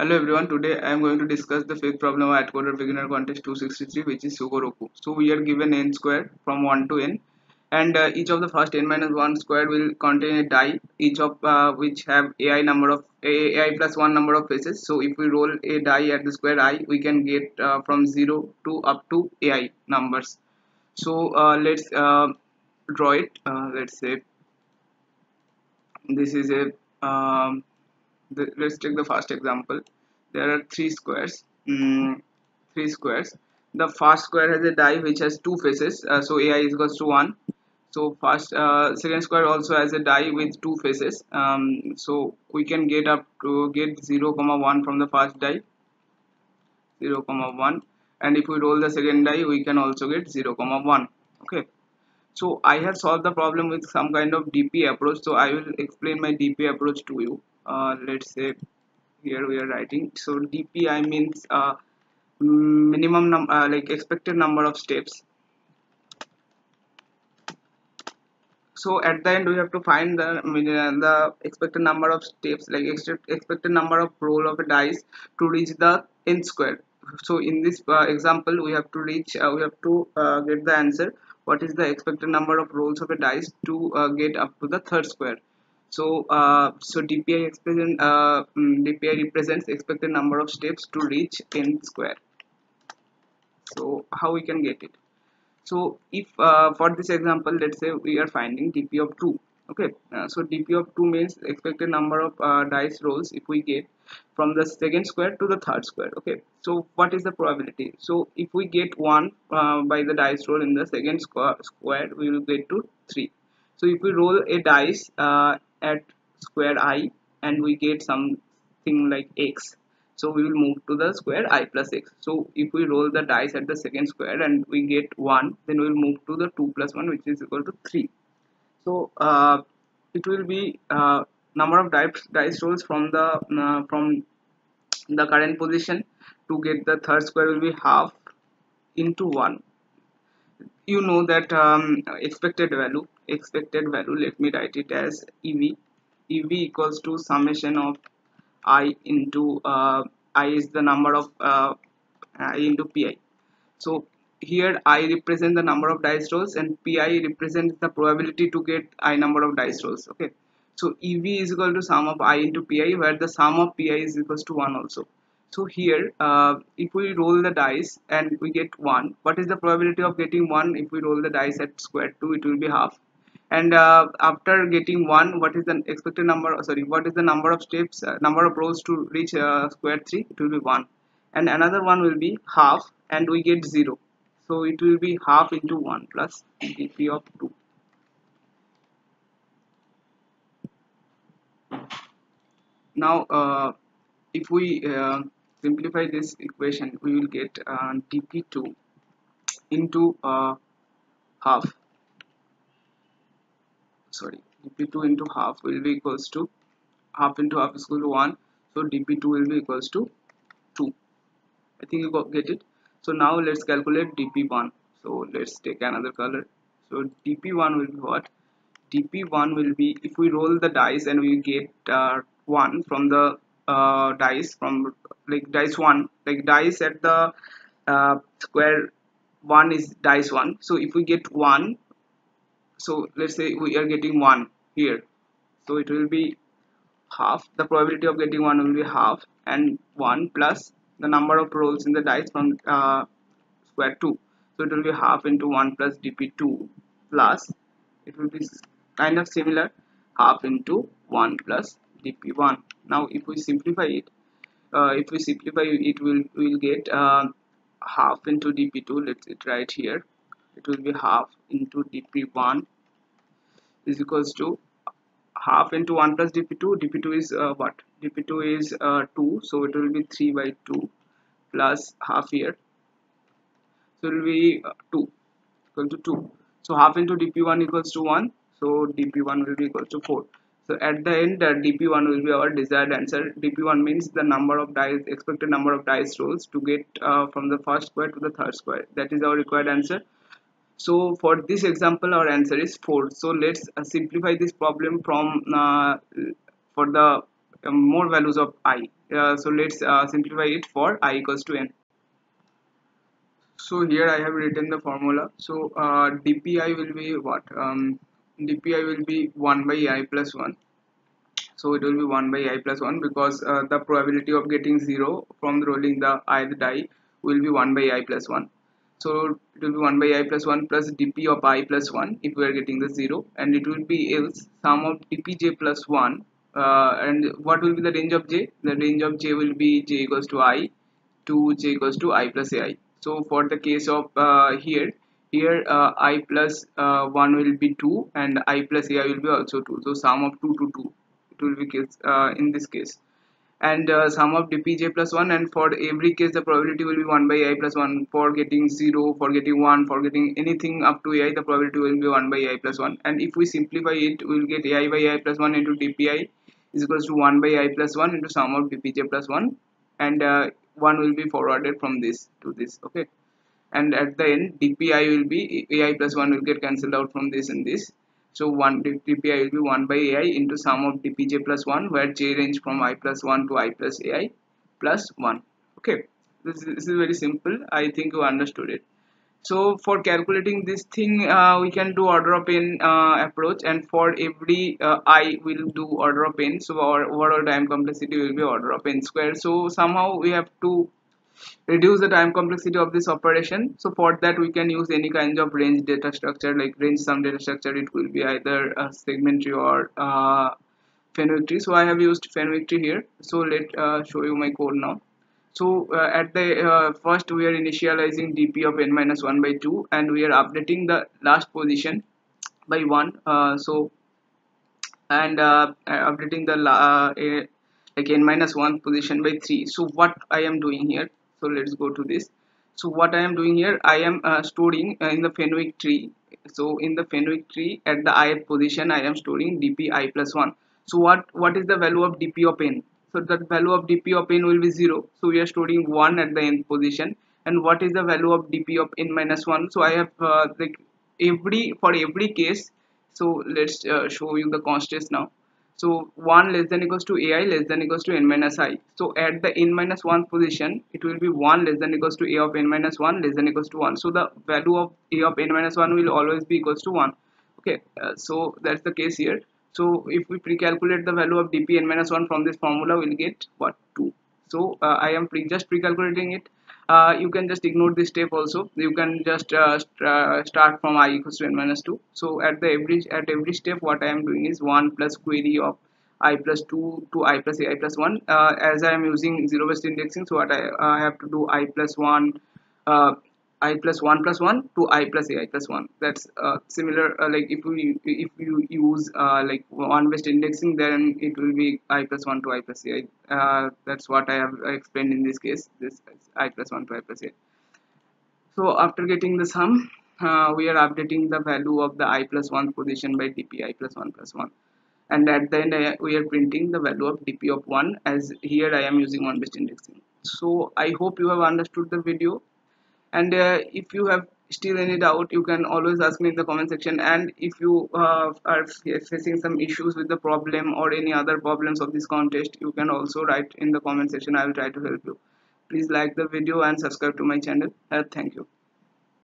Hello everyone, today I am going to discuss the fifth problem of AtCoder beginner contest 263 which is Sugoroku. So we are given n square from 1 to n and uh, each of the first n minus 1 square will contain a die each of uh, which have ai number of ai plus 1 number of faces. So if we roll a die at the square i we can get uh, from 0 to up to ai numbers. So uh, let's uh, draw it. Uh, let's say this is a um, the, let's take the first example. There are three squares. Mm, three squares. The first square has a die which has two faces uh, so ai is equals to 1 so first uh, second square also has a die with two faces. Um, so we can get up to get 0 comma 1 from the first die. 0 comma 1 and if we roll the second die we can also get 0 comma 1 okay. So I have solved the problem with some kind of DP approach. So I will explain my DP approach to you uh, let's say here we are writing. So DPI means uh, minimum num uh, like expected number of steps. So at the end we have to find the the expected number of steps like expected number of roll of a dice to reach the n square. So in this uh, example we have to reach uh, we have to uh, get the answer. What is the expected number of rolls of a dice to uh, get up to the third square so uh, so DPI expression uh, mm, DPI represents expected number of steps to reach n square. So how we can get it? So if uh, for this example let's say we are finding DP of 2 okay? Uh, so DP of 2 means expected number of uh, dice rolls if we get from the second square to the third square okay? So what is the probability? So if we get 1 uh, by the dice roll in the second square, square we will get to 3 so if we roll a dice at square i and we get something like x. So we will move to the square i plus x. So if we roll the dice at the second square and we get 1 then we will move to the 2 plus 1 which is equal to 3 so uh, it will be uh, number of dice, dice rolls from the uh, from the current position to get the third square will be half into 1 you know that um, expected value expected value let me write it as ev ev equals to summation of i into uh, i is the number of uh, i into pi so here i represent the number of dice rolls and pi represents the probability to get i number of dice rolls okay? So ev is equal to sum of i into pi where the sum of pi is equals to 1 also. So here uh, if we roll the dice and we get 1 what is the probability of getting 1 if we roll the dice at square 2 it will be half and uh, after getting 1 what is the expected number sorry what is the number of steps uh, number of rows to reach uh, square 3 it will be 1 and another one will be half and we get 0 so it will be half into 1 plus dp of 2 now uh, if we uh, simplify this equation we will get uh, dp2 into half sorry dp2 into half will be equals to half into half is equal to 1 so dp2 will be equals to 2 I think you got, get it? So now let's calculate dp1 so let's take another color. So dp1 will be what? Dp1 will be if we roll the dice and we get uh, 1 from the uh, dice from like dice 1 like dice at the uh, square 1 is dice 1 so if we get 1 so let's say we are getting 1 here. So it will be half the probability of getting 1 will be half and 1 plus the number of rolls in the dice from uh, square 2 so it will be half into 1 plus dp2 plus it will be kind of similar half into 1 plus dp1 now if we simplify it uh, if we simplify it will will get uh, half into dp2 let's it right here it will be half into dp1 is equals to half into 1 plus dp2 dp2 is uh, what? Dp2 is uh, 2 so it will be 3 by 2 plus half here so it will be uh, 2 equal to 2 so half into dp1 equals to 1 so dp1 will be equal to 4 so at the end uh, dp1 will be our desired answer. Dp1 means the number of dice expected number of dice rolls to get uh, from the first square to the third square. That is our required answer so for this example our answer is 4 so let's uh, simplify this problem from uh, for the uh, more values of i. Uh, so let's uh, simplify it for i equals to n. So here i have written the formula. So uh, dpi will be what? Um, dpi will be 1 by i plus 1 so it will be 1 by i plus 1 because the probability of getting 0 from rolling the i ith die will be 1 by i plus 1 so it will be 1 by i plus 1 plus dp of i plus 1 if we are getting the 0 and it will be else sum of dpj plus 1 uh, and what will be the range of j? The range of j will be j equals to i to j equals to i plus ai so for the case of uh, here here uh, i plus uh, 1 will be 2 and i plus ai will be also 2 so sum of 2 to 2 it will be case, uh, in this case and uh, sum of dpj plus 1 and for every case the probability will be 1 by i plus 1 for getting 0 for getting 1 for getting anything up to ai the probability will be 1 by i plus 1 and if we simplify it we will get ai by i plus 1 into dpi is equals to 1 by i plus 1 into sum of dpj plus 1 and uh, 1 will be forwarded from this to this okay? And at the end dpi will be ai plus 1 will get cancelled out from this and this so 1 dpi will be 1 by ai into sum of dpj plus 1 where j range from i plus 1 to i plus ai plus 1 okay. This is, this is very simple. I think you understood it. So for calculating this thing uh, we can do order of n uh, approach and for every uh, i will do order of n. So our overall time complexity will be order of n square. So somehow we have to reduce the time complexity of this operation. So for that we can use any kind of range data structure like range sum data structure. It will be either a segment tree or uh, Fenwick tree so I have used Fenwick tree here. So let uh, show you my code now. So uh, at the uh, first we are initializing dp of n minus 1 by 2 and we are updating the last position by 1 uh, so and uh, updating the like n minus 1 position by 3 so what I am doing here so let's go to this. So what I am doing here I am uh, storing uh, in the Fenwick tree. So in the Fenwick tree at the ith position I am storing dp i plus 1 so what what is the value of dp of n? So the value of dp of n will be 0 so we are storing 1 at the nth position. And what is the value of dp of n minus 1 so I have uh, like every for every case so let's uh, show you the constants now so 1 less than equals to ai less than equals to n minus i. So at the n minus 1 position it will be 1 less than equals to a of n minus 1 less than equals to 1 so the value of a of n minus 1 will always be equals to 1 okay uh, so that's the case here. So if we pre-calculate the value of dp n minus 1 from this formula we'll get what? 2 so uh, i am pre just pre-calculating it uh, you can just ignore this step also. You can just uh, st uh, start from i equals to n minus 2 so at the every at every step what i am doing is 1 plus query of i plus 2 to i plus a i plus 1 uh, as i am using zero based indexing so what i, I have to do i plus 1 uh, i plus 1 plus 1 to i plus ai plus 1 that's uh, similar uh, like if we if you use uh, like one based indexing then it will be i plus 1 to i plus ai uh, that's what i have explained in this case. This i plus 1 to i plus ai so after getting the sum uh, we are updating the value of the i plus 1 position by dp i plus 1 plus 1 and at the end I, we are printing the value of dp of 1 as here i am using one based indexing. So i hope you have understood the video and uh, if you have still any doubt you can always ask me in the comment section. And if you uh, are facing some issues with the problem or any other problems of this contest you can also write in the comment section. I will try to help you. Please like the video and subscribe to my channel. Uh, thank you